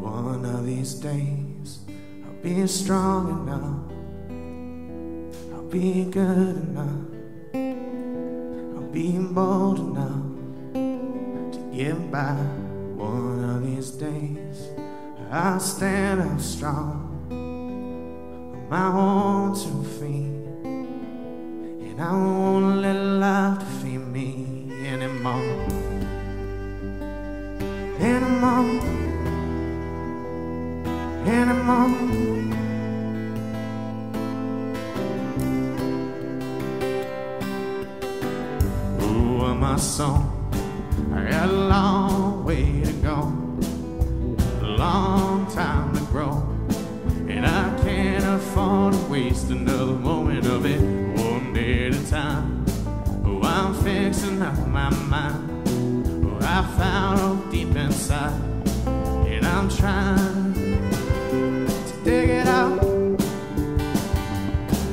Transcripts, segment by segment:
One of these days, I'll be strong enough. I'll be good enough. I'll be bold enough to get by. One of these days, I'll stand up strong on my own two feet. And I won't let love defeat me anymore. Anymore anymore. Who am I song? I got long fixing up my mind. Oh, I found deep inside, and I'm trying to dig it out,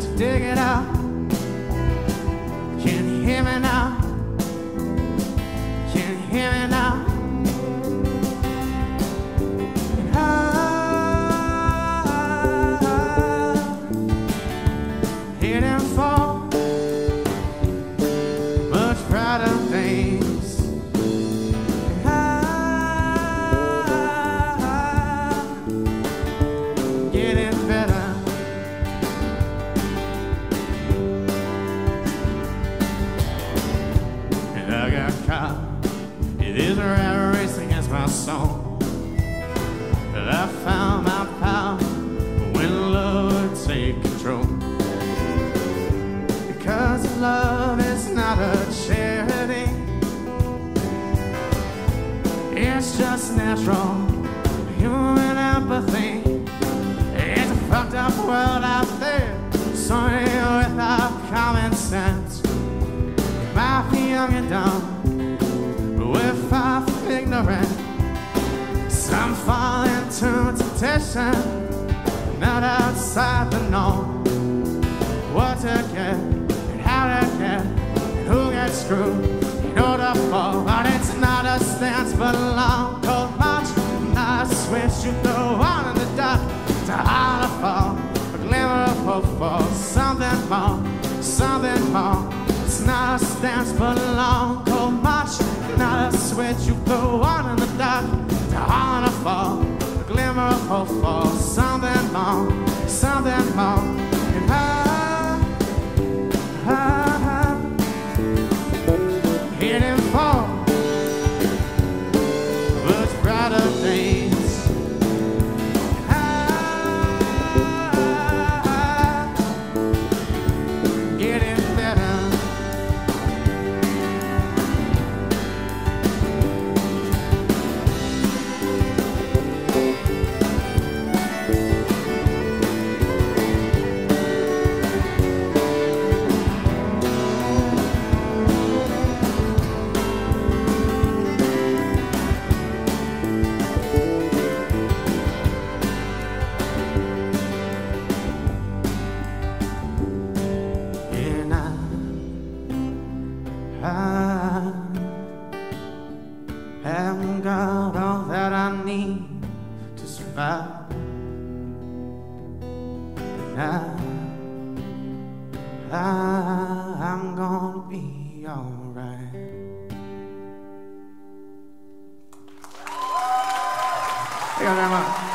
to dig it out. Can you hear me now? It is a rat race against my soul. But I found my It's just natural human empathy. It's a fucked up world out there. Sorry without common sense. Might be young and dumb, but we're far from ignorant. Some fall into temptation, not outside the norm. What to get, and how to get, and who gets screwed, in order for. A switch you throw on in the dark to holler for a glimmer of hope for something more, something more. It's not a stance, but a long cold march. Not a switch you throw on in the dark to holler for a glimmer of hope for something more, something more. Haven't got all that I need to survive. And I, I, I'm gonna be alright. Thank you very much.